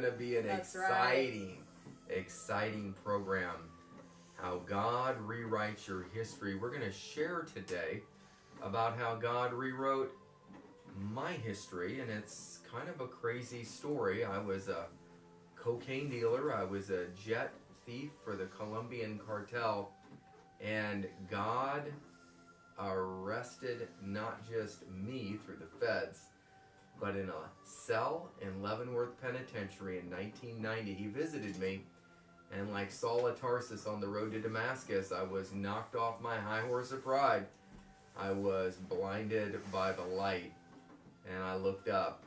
going to be an That's right. exciting, exciting program. How God rewrites your history. We're going to share today about how God rewrote my history, and it's kind of a crazy story. I was a cocaine dealer, I was a jet thief for the Colombian cartel, and God arrested not just me through the feds, but in a cell in Leavenworth Penitentiary in 1990. He visited me, and like Saul of Tarsus on the road to Damascus, I was knocked off my high horse of pride. I was blinded by the light, and I looked up,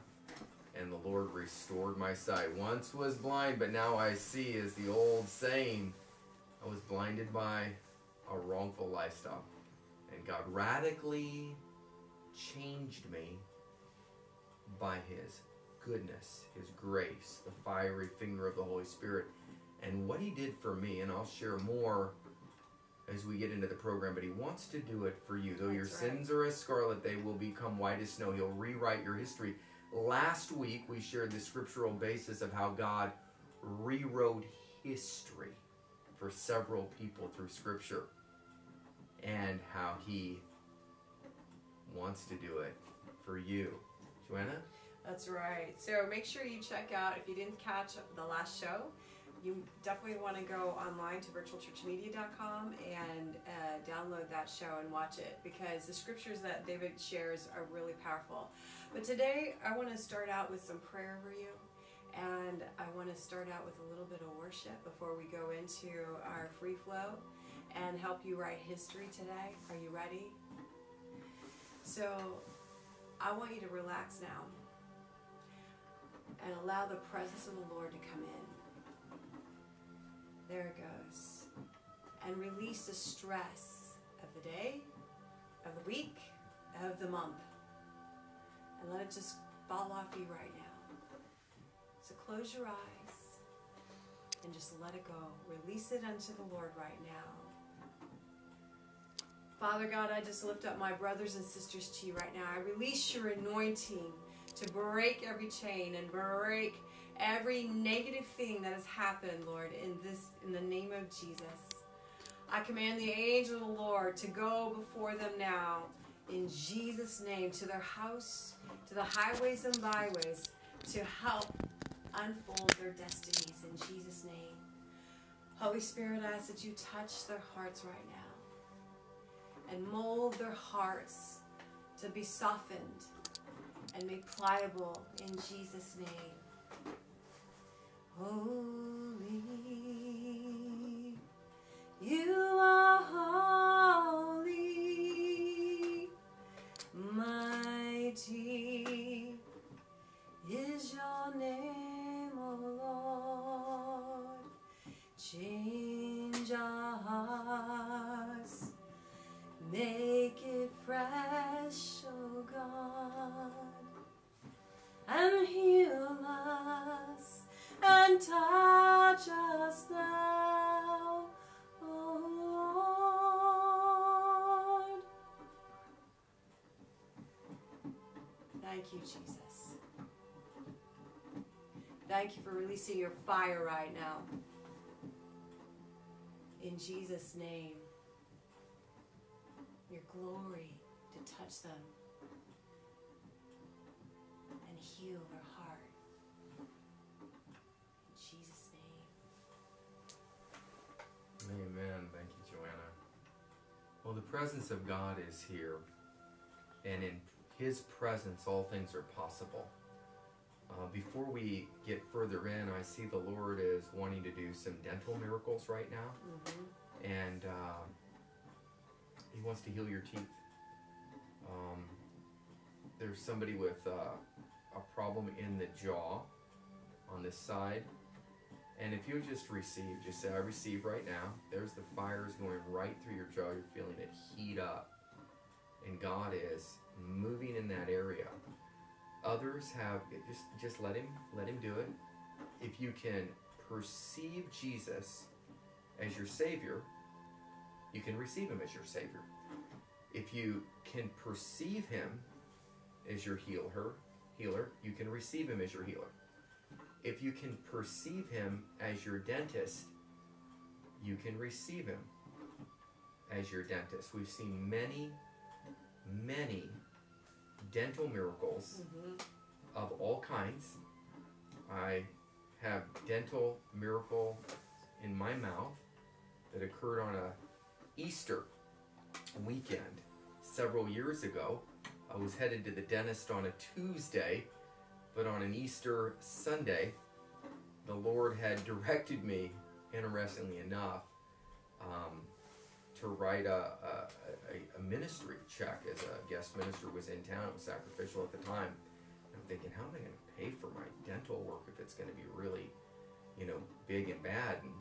and the Lord restored my sight. Once was blind, but now I see, is the old saying. I was blinded by a wrongful lifestyle. And God radically changed me by His goodness, His grace, the fiery finger of the Holy Spirit, and what He did for me. And I'll share more as we get into the program, but He wants to do it for you. Though your right. sins are as scarlet, they will become white as snow. He'll rewrite your history. Last week, we shared the scriptural basis of how God rewrote history for several people through Scripture and how he wants to do it for you. That's right. So make sure you check out, if you didn't catch the last show, you definitely want to go online to virtualchurchmedia.com and uh, download that show and watch it because the scriptures that David shares are really powerful. But today I want to start out with some prayer for you. And I want to start out with a little bit of worship before we go into our free flow and help you write history today. Are you ready? So I want you to relax now and allow the presence of the Lord to come in. There it goes. And release the stress of the day, of the week, of the month. And let it just fall off you right now. So close your eyes and just let it go. Release it unto the Lord right now. Father God, I just lift up my brothers and sisters to you right now. I release your anointing to break every chain and break every negative thing that has happened, Lord, in this in the name of Jesus. I command the angel of the Lord to go before them now in Jesus' name to their house, to the highways and byways, to help unfold their destinies in Jesus' name. Holy Spirit, I ask that you touch their hearts right now and mold their hearts to be softened and made pliable in Jesus' name. Holy, you are Thank you, Jesus. Thank you for releasing your fire right now. In Jesus' name, your glory to touch them and heal their heart. In Jesus' name. Amen. Thank you, Joanna. Well, the presence of God is here, and in His presence, all things are possible. Uh, before we get further in, I see the Lord is wanting to do some dental miracles right now, Mhm. and uh, He wants to heal your teeth. Um, there's somebody with uh, a problem in the jaw on this side. And if you just receive, just say, I receive right now. There's the fires going right through your jaw. You're feeling it heat up. And God is moving in that area. Others have just just let him let him do it. If you can perceive Jesus as your savior, you can receive him as your savior. If you can perceive him as your healer, healer, you can receive him as your healer. If you can perceive him as your dentist, you can receive him as your dentist. We've seen many, many dental miracles Mm-hmm. of all kinds. I have dental miracle in my mouth that occurred on a Easter weekend several years ago. I was headed to the dentist on a Tuesday, but on an Easter Sunday, the Lord had directed me, interestingly enough, um, to write a, a, a, a ministry check as a guest minister was in town. It was sacrificial at the time. I'm thinking, how am I going to pay for my dental work if it's going to be really, you know, big and bad? And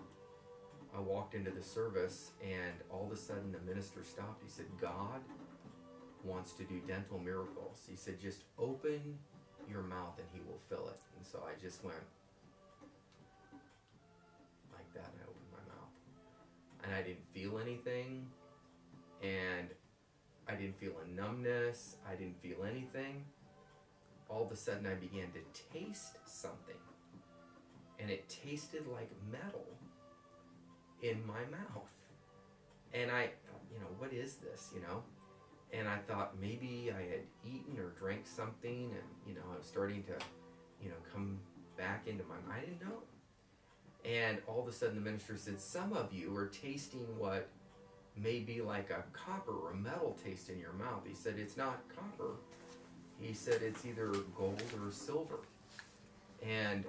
I walked into the service, and all of a sudden the minister stopped. He said, God wants to do dental miracles. He said, just open your mouth and he will fill it. And so I just went like that, and I opened my mouth. And I didn't feel anything, and I didn't feel a numbness, I didn't feel anything. All of a sudden, I began to taste something, and it tasted like metal in my mouth. And I, you know, what is this, you know? And I thought maybe I had eaten or drank something, and you know, I was starting to, you know, come back into my. Mind. I didn't know. And all of a sudden, the minister said, "Some of you are tasting what may be like a copper or metal taste in your mouth." He said, "It's not copper." He said, "It's either gold or silver." And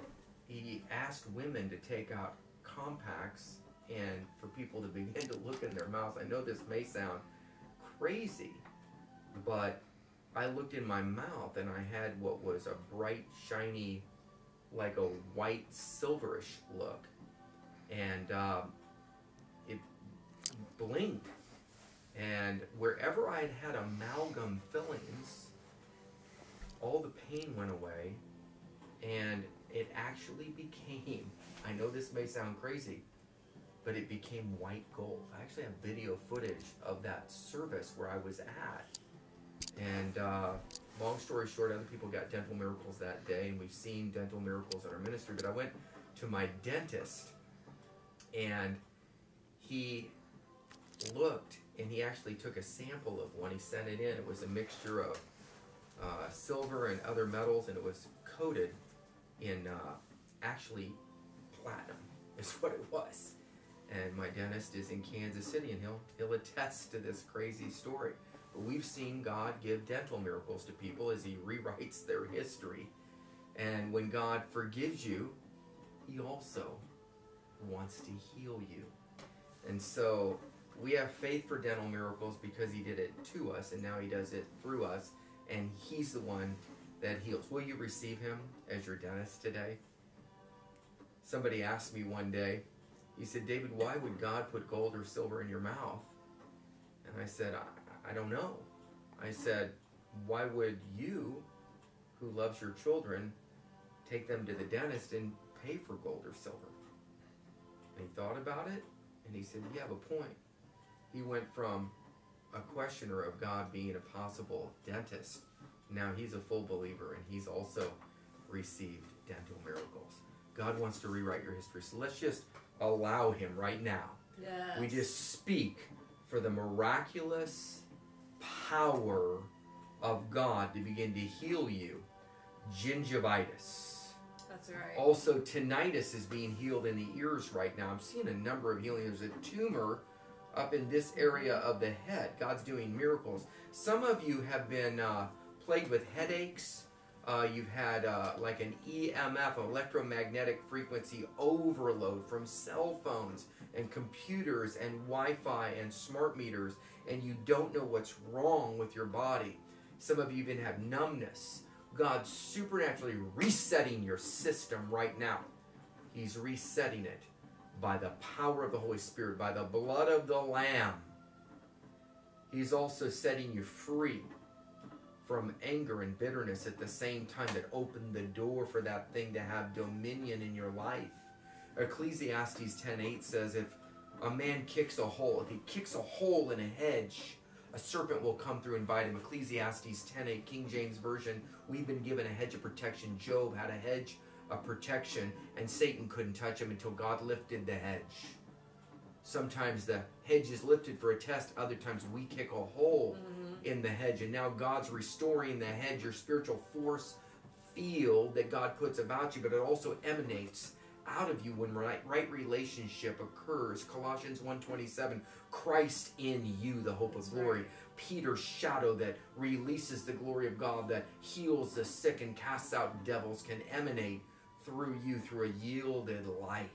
he asked women to take out compacts and for people to begin to look in their mouths. I know this may sound crazy, but I looked in my mouth and I had what was a bright, shiny, like a white, silverish look. And it blinked. And wherever I had had amalgam fillings, all the pain went away. And it actually became, I know this may sound crazy, but it became white gold. I actually have video footage of that service where I was at. And uh, long story short, other people got dental miracles that day, and we've seen dental miracles in our ministry. But I went to my dentist, and he looked, and he actually took a sample of one. He sent it in. It was a mixture of uh, silver and other metals, and it was coated in uh, actually platinum, is what it was and my dentist is in Kansas City, and he'll he'll attest to this crazy story. But we've seen God give dental miracles to people as He rewrites their history, and when God forgives you, He also wants to heal you. And so we have faith for dental miracles because He did it to us, and now He does it through us, and He's the one that heals. Will you receive Him as your dentist today? Somebody asked me one day he said, David, why would God put gold or silver in your mouth? And I said, I, I don't know. I said, why would you, who loves your children, take them to the dentist and pay for gold or silver? And he thought about it and he said, You have a point. He went from a questioner of God being a possible dentist. Now he's a full believer and he's also received dental miracles. God wants to rewrite your history. So let's just allow him right now. Yes. We just speak for the miraculous power of God to begin to heal you. Gingivitis. That's right. Also, tinnitus is being healed in the ears right now. I'm seeing a number of healing. There's a tumor up in this area of the head. God's doing miracles. Some of you have been uh, plagued with headaches. Uh, you've had uh, like an EMF, electromagnetic frequency overload from cell phones and computers and Wi Fi and smart meters, and you don't know what's wrong with your body. Some of you even have numbness. God's supernaturally resetting your system right now. He's resetting it by the power of the Holy Spirit, by the blood of the Lamb. He's also setting you free from anger and bitterness at the same time that opened the door for that thing to have dominion in your life. Ecclesiastes 10:8 says if a man kicks a hole, if he kicks a hole in a hedge a serpent will come through and bite him. Ecclesiastes 10:8, King James Version, we've been given a hedge of protection. Job had a hedge of protection, and Satan couldn't touch him until God lifted the hedge. Sometimes the hedge is lifted for a test, other times we kick a hole Mhm. in the hedge, and now God's restoring the hedge, your spiritual force field that God puts about you, but it also emanates out of you when right, right relationship occurs. Colossians 1:27, Christ in you, the hope That's of glory. right. Peter's shadow that releases the glory of God, that heals the sick and casts out devils, can emanate through you through a yielded life.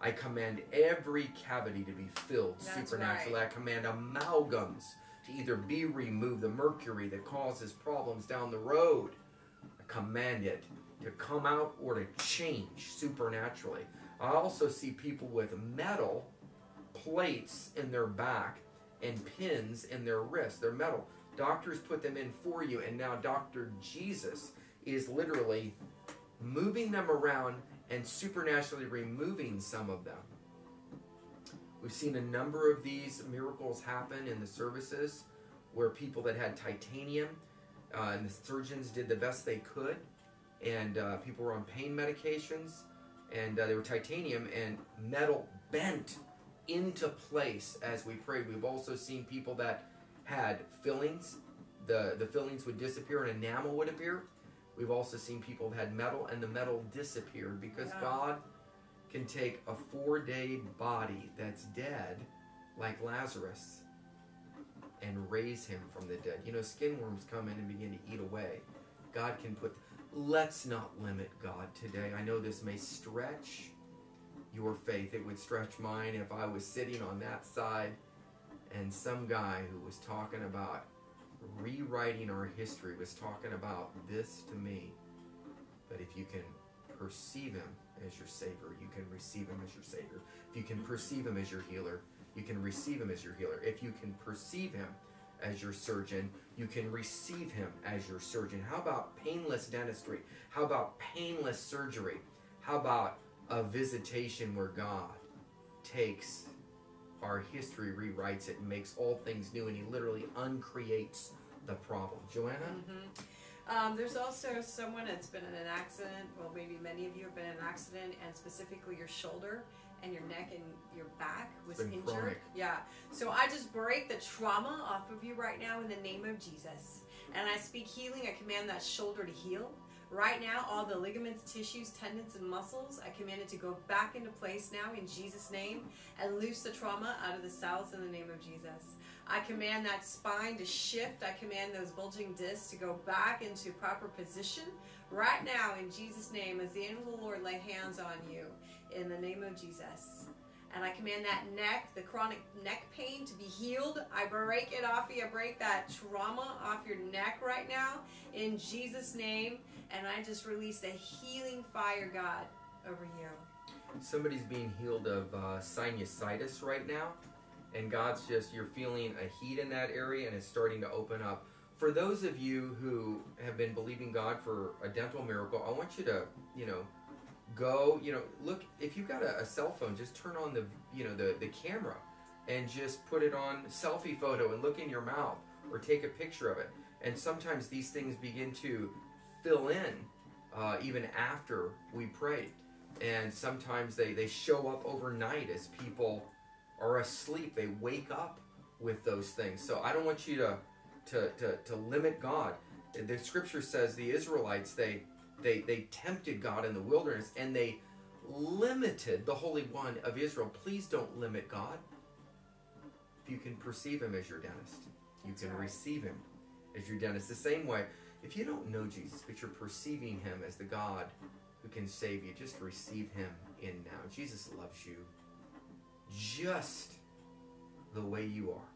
I command every cavity to be filled That's supernaturally. I command amalgams to either be removed, the mercury that causes problems down the road. I command it to come out or to change supernaturally. I also see people with metal plates in their back and pins in their wrists. They're metal. Doctors put them in for you, and now Dr. Jesus is literally moving them around and supernaturally removing some of them. We've seen a number of these miracles happen in the services where people that had titanium uh, and the surgeons did the best they could, and uh, people were on pain medications, and uh, they were titanium and metal bent into place as we prayed. We've also seen people that had fillings. The, the fillings would disappear and enamel would appear. We've also seen people have had metal and the metal disappeared because Yeah. God can take a four day body that's dead, like Lazarus, and raise him from the dead. You know, skin worms come in and begin to eat away. God can put. Let's not limit God today. I know this may stretch your faith. It would stretch mine if I was sitting on that side and some guy who was talking about rewriting our history was talking about this to me. But if you can perceive him as your savior, you can receive him as your savior. If you can perceive him as your healer, you can receive him as your healer. If you can perceive him as your surgeon, you can receive him as your surgeon. How about painless dentistry? How about painless surgery? How about a visitation where God takes our history, rewrites it, and makes all things new, and He literally uncreates the problem. Joanna? Mhm. Um, there's also someone that's been in an accident. Well, maybe many of you have been in an accident, and specifically your shoulder and your neck and your back was injured. chronic. Yeah. So I just break the trauma off of you right now in the name of Jesus. And I speak healing. I command that shoulder to heal. Right now, all the ligaments, tissues, tendons, and muscles, I command it to go back into place now in Jesus' name and loose the trauma out of the cells in the name of Jesus. I command that spine to shift. I command those bulging discs to go back into proper position right now in Jesus' name as the angel of the Lord lay hands on you in the name of Jesus. And I command that neck, the chronic neck pain to be healed. I break it off you. I break that trauma off your neck right now in Jesus' name. And I just release the healing fire, God, over you. Somebody's being healed of uh, sinusitis right now, and God's just, you're feeling a heat in that area, and it's starting to open up. For those of you who have been believing God for a dental miracle, I want you to, you know, go, you know, look, if you've got a, a cell phone, just turn on the, you know, the, the camera and just put it on selfie photo and look in your mouth or take a picture of it. And sometimes these things begin to fill in uh, even after we prayed. And sometimes they, they show up overnight as people are asleep. They wake up with those things. So I don't want you to, to, to, to limit God. The scripture says the Israelites, they, they, they tempted God in the wilderness and they limited the Holy One of Israel. Please don't limit God. If you can perceive Him as your dentist, you That's can right. receive Him as your dentist. The same way, if you don't know Jesus, but you're perceiving Him as the God who can save you, just receive Him in now. Jesus loves you just the way you are.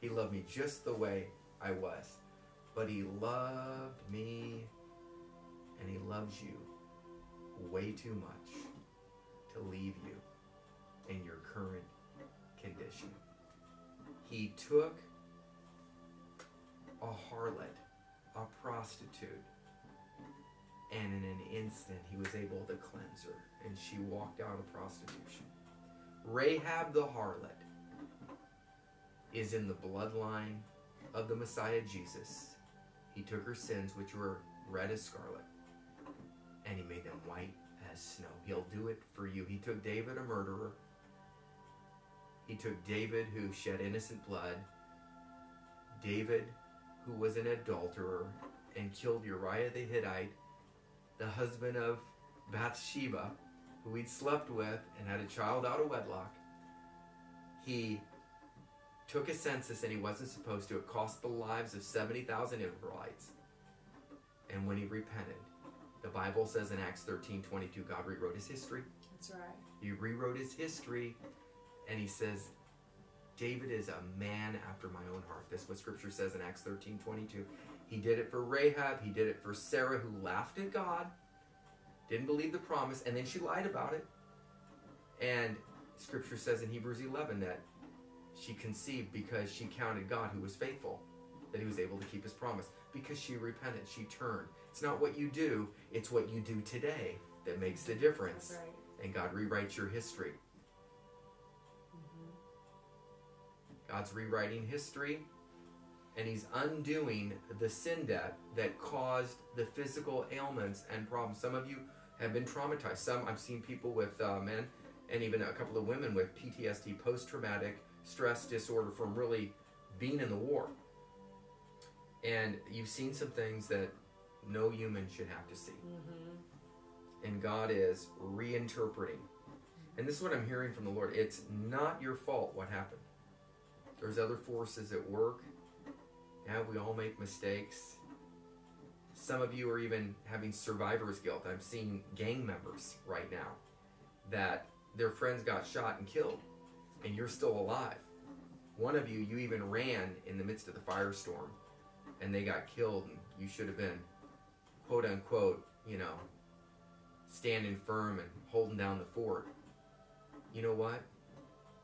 He loved me just the way I was. But He loved me and He loves you way too much to leave you in your current condition. He took a harlot, a prostitute, and in an instant he was able to cleanse her, and she walked out of prostitution. Rahab the harlot is in the bloodline of the Messiah Jesus. He took her sins, which were red as scarlet, and he made them white as snow. He'll do it for you. He took David, a murderer. He took David, who shed innocent blood. David, who was an adulterer and killed Uriah the Hittite, the husband of Bathsheba, who he'd slept with and had a child out of wedlock. He took a census and he wasn't supposed to. It cost the lives of 70,000 Israelites. And when he repented, the Bible says in Acts 13 22, God rewrote his history. That's right. He rewrote his history and he says, David is a man after my own heart. That's what scripture says in Acts 13 22. He did it for Rahab, he did it for Sarah, who laughed at God, didn't believe the promise, and then she lied about it. And scripture says in Hebrews 11 that she conceived because she counted God who was faithful, that he was able to keep his promise, because she repented, she turned. It's not what you do, it's what you do today that makes the difference. Right. And God rewrites your history. God's rewriting history and he's undoing the sin debt that caused the physical ailments and problems. Some of you have been traumatized. Some I've seen people with uh, men and even a couple of women with PTSD, post traumatic stress disorder from really being in the war. And you've seen some things that no human should have to see. Mm-hmm. And God is reinterpreting. And this is what I'm hearing from the Lord. It's not your fault what happened. There's other forces at work. Yeah, we all make mistakes. Some of you are even having survivor's guilt. I'm seeing gang members right now that their friends got shot and killed, and you're still alive. One of you, you even ran in the midst of the firestorm, and they got killed, and you should have been, quote unquote, you know, standing firm and holding down the fort. You know what?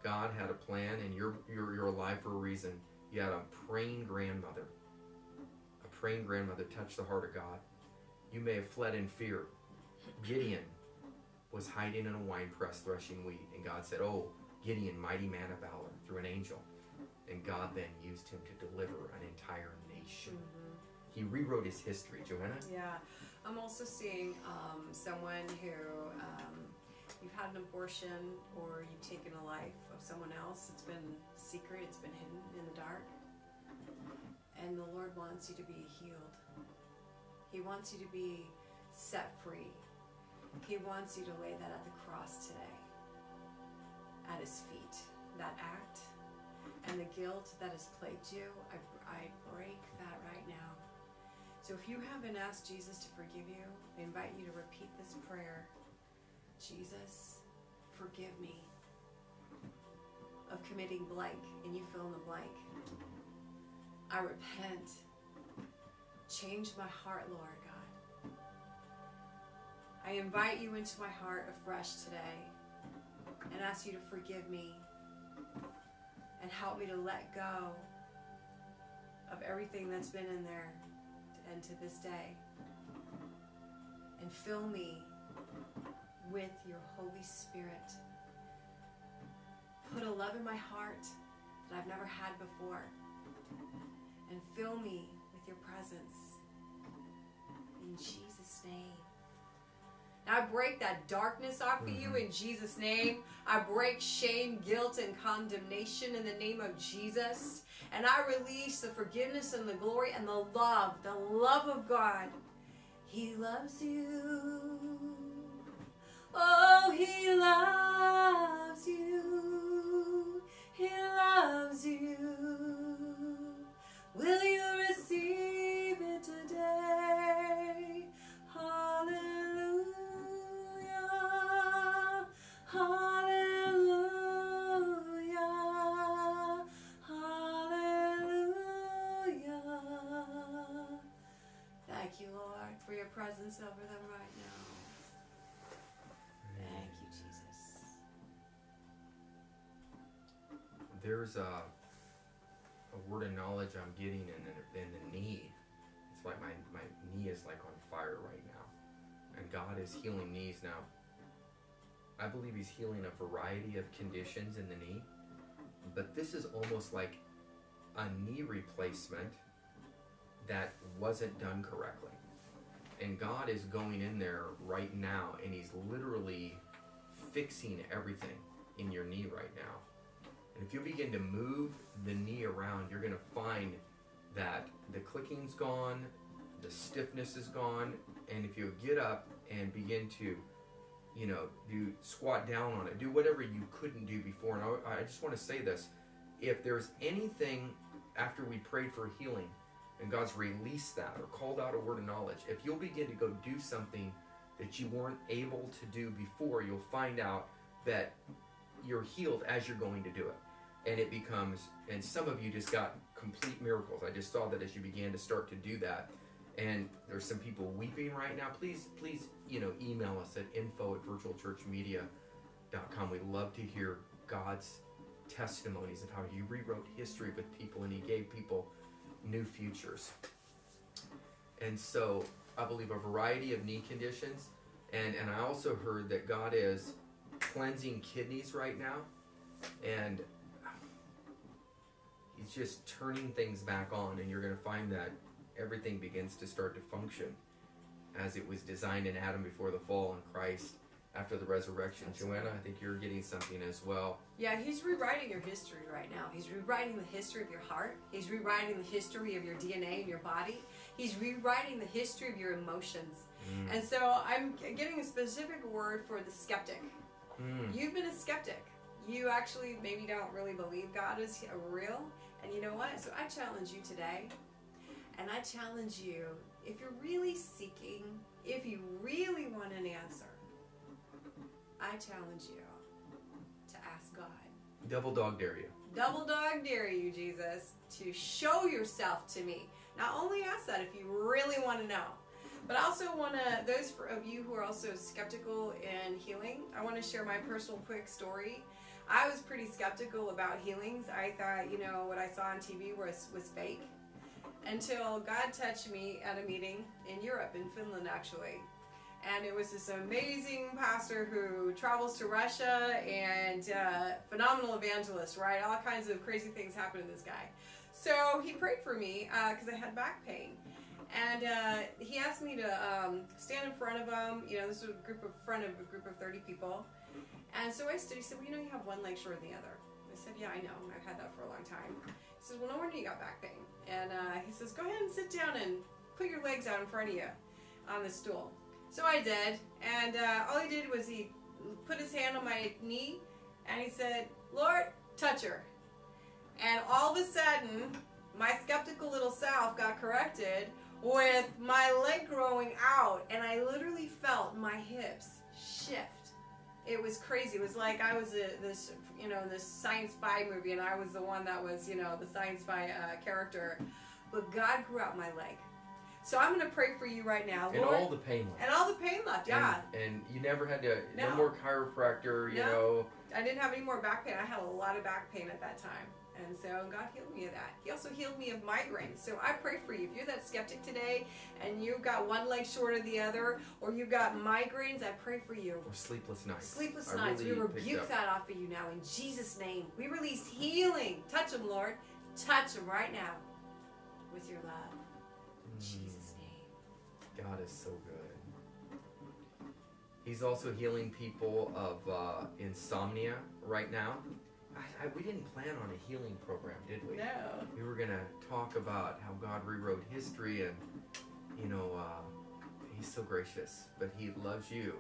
God had a plan, and you're you're you're alive for a reason. You had a praying grandmother. A praying grandmother touched the heart of God. You may have fled in fear. Gideon was hiding in a wine press threshing wheat, and God said, "Oh, Gideon, mighty man of valor," through an angel, and God then used him to deliver an entire nation. He rewrote his history. Joanna, Yeah, I'm also seeing um, someone who um, you've had an abortion or you've taken a life of someone else. It's been secret. It's been hidden in the dark, and the Lord wants you to be healed. He wants you to be set free. He wants you to lay that at the cross today, at His feet. That act and the guilt that has plagued you, I, I break that right now. So if you haven't asked Jesus to forgive you, I invite you to repeat this prayer Jesus, forgive me of committing blank, and you fill in the blank. I repent. Change my heart, Lord God. I invite you into my heart afresh today and ask you to forgive me and help me to let go of everything that's been in there and to this day. And fill me with your Holy Spirit. Put a love in my heart that I've never had before. And fill me with your presence. In Jesus' name. I break that darkness off of you mm-hmm. in Jesus' name. I break shame, guilt, and condemnation in the name of Jesus. And I release the forgiveness and the glory and the love, the love of God. He loves you. Oh, He loves you. He loves you. Will you there's a, a word of knowledge I'm getting in the, in the knee. It's like my, my knee is like on fire right now. And God is healing knees now. I believe He's healing a variety of conditions in the knee. But this is almost like a knee replacement that wasn't done correctly. And God is going in there right now and He's literally fixing everything in your knee right now. And if you begin to move the knee around, you're going to find that the clicking's gone, the stiffness is gone, and if you get up and begin to, you know, do squat down on it, do whatever you couldn't do before. And I, I just want to say this: if there's anything after we prayed for healing, and God's released that or called out a word of knowledge, if you'll begin to go do something that you weren't able to do before, you'll find out that you're healed as you're going to do it. And it becomes, and some of you just got complete miracles. I just saw that as you began to start to do that. And there's some people weeping right now. Please, please, you know, email us at info at virtualchurchmedia.com. We love to hear God's testimonies of how He rewrote history with people and He gave people new futures. And so I believe a variety of knee conditions. And, and I also heard that God is cleansing kidneys right now. And He's just turning things back on. And you're going to find that everything begins to start to function as it was designed in Adam before the fall and Christ after the resurrection. Joanna, I think you're getting something as well. Yeah, he's rewriting your history right now. He's rewriting the history of your heart. He's rewriting the history of your DNA in your body. He's rewriting the history of your emotions. Mm. And so I'm getting a specific word for the skeptic. Mm. You've been a skeptic. You actually maybe don't really believe God is real. And you know what? So I challenge you today. And I challenge you if you're really seeking, if you really want an answer, I challenge you to ask God. Double dog dare you. Double dog dare you, Jesus, to show yourself to me. Not only ask that if you really want to know, but I also want to, those of you who are also skeptical in healing, I want to share my personal quick story. I was pretty skeptical about healings. I thought, you know, what I saw on TV was, was fake until God touched me at a meeting in Europe, in Finland actually. And it was this amazing pastor who travels to Russia and uh, phenomenal evangelist, right? All kinds of crazy things happen to this guy. So he prayed for me because uh, I had back pain. And uh, he asked me to um, stand in front of him. You know, this was a group of front of a group of 30 people. And so I stood. He said, "Well, you know, you have one leg shorter than the other." I said, "Yeah, I know. I've had that for a long time." He says, "Well, no wonder you got back pain." And uh, he says, "Go ahead and sit down and put your legs out in front of you on the stool." So I did, and uh, all he did was he put his hand on my knee, and he said, "Lord, touch her." And all of a sudden, my skeptical little self got corrected with my leg growing out, and I literally felt my hips shift. It was crazy. It was like I was a, this, you know, this science spy movie, and I was the one that was, you know, the science spy uh, character. But God grew out my leg. So I'm going to pray for you right now, And all the pain left. and all the pain left, yeah. And, and you never had to, no, No. more chiropractor, you No. know. I didn't have any more back pain. I had a lot of back pain at that time. And so God healed me of that. He also healed me of migraines. So I pray for you. If you're that skeptic today and you've got one leg short of the other, or you've got migraines, I pray for you. Or sleepless nights. Sleepless I nights, really we rebuke that off of you now in Jesus' name. We release healing. Touch them, Lord. Touch them right now with your love. In Mm. Jesus' name. God is so good. He's also healing people of uh, insomnia right now. I, we didn't plan on a healing program, did we? No. We were going to talk about how God rewrote history and, you know, uh, He's so gracious, but He loves you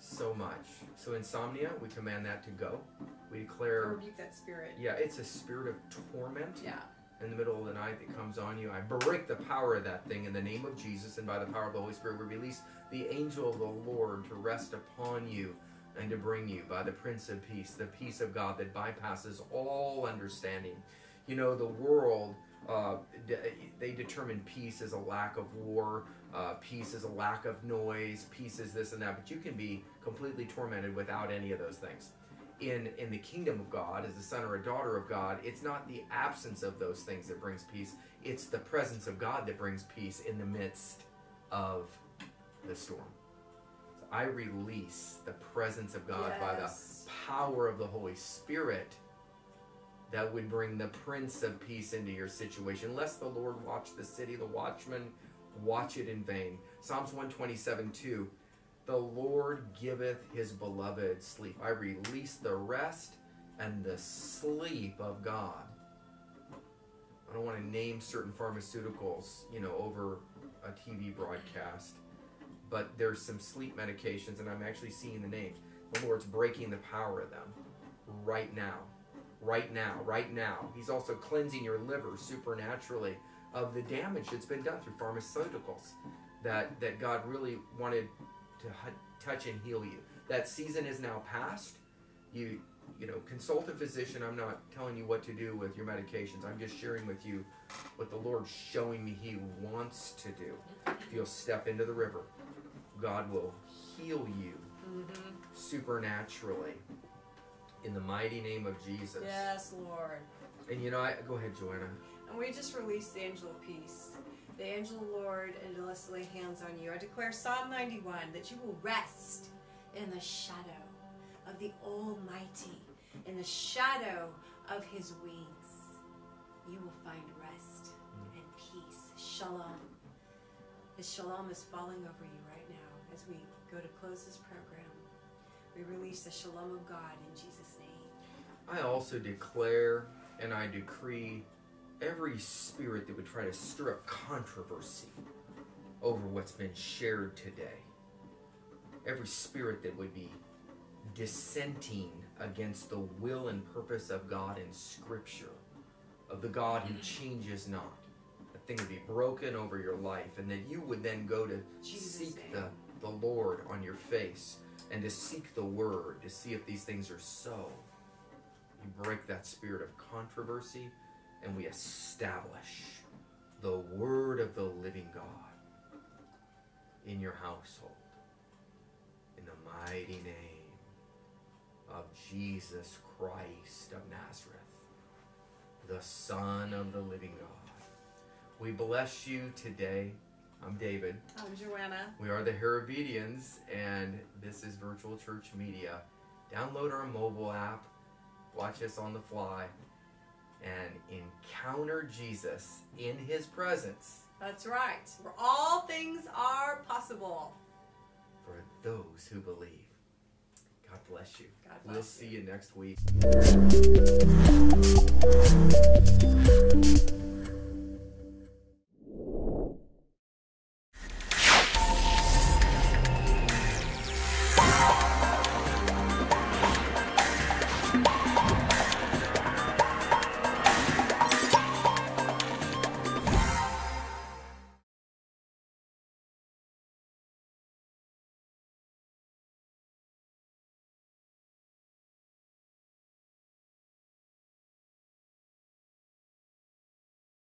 so much. So, insomnia, we command that to go. We I declare, rebuke that spirit. yeah, it's a spirit of torment Yeah. in the middle of the night that comes on you. I break the power of that thing in the name of Jesus, and by the power of the Holy Spirit, we release the angel of the Lord to rest upon you and to bring you by the Prince of Peace, the peace of God that bypasses all understanding. You know, the world, uh, they determine peace as a lack of war, uh, peace as a lack of noise, peace is this and that, but you can be completely tormented without any of those things in in the kingdom of God as a son or a daughter of God, it's not the absence of those things that brings peace. It's the presence of God that brings peace in the midst of the storm. I release the presence of God by the power of the Holy Spirit that would bring the Prince of Peace into your situation. Lest the Lord watch the city, the watchman watch it in vain. Psalms 127 2. The Lord giveth his beloved sleep. I release the rest and the sleep of God. I don't want to name certain pharmaceuticals, you know, over a TV broadcast, but there's some sleep medications, and I'm actually seeing the names. The Lord's breaking the power of them right now. Right now, right now. He's also cleansing your liver supernaturally of the damage that's been done through pharmaceuticals that, that God really wanted to touch and heal you. That season is now past. You you know, consult a physician. I'm not telling you what to do with your medications. I'm just sharing with you what the Lord's showing me He wants to do. If you'll step into the river, God will heal you mm-hmm. supernaturally in the mighty name of Jesus. Yes, Lord. And you know, I go ahead, Joanna. And we just released the angel of peace. The angel of the Lord and let's lay hands on you. I declare Psalm 91 that you will rest in the shadow of the Almighty, in the shadow of His wings. You will find rest and peace. Shalom. His shalom is falling over you as we go to close this program. We release the shalom of God in Jesus' name. I also declare and I decree every spirit that would try to stir up controversy over what's been shared today, every spirit that would be dissenting against the will and purpose of God in Scripture, of the God who changes not. That thing would be broken over your life, and that you would then go to Jesus seek the, the Lord on your face and to seek the Word to see if these things are so. You break that spirit of controversy, and we establish the Word of the living God in your household. In the mighty name of Jesus Christ of Nazareth, the Son of the living God. We bless you today. I'm David. I'm Joanna. We are the Herodians, and this is Virtual Church Media. Download our mobile app, watch us on the fly, and encounter Jesus in his presence. That's right. Where all things are possible. For those who believe. God bless you. God bless we'll see you next week.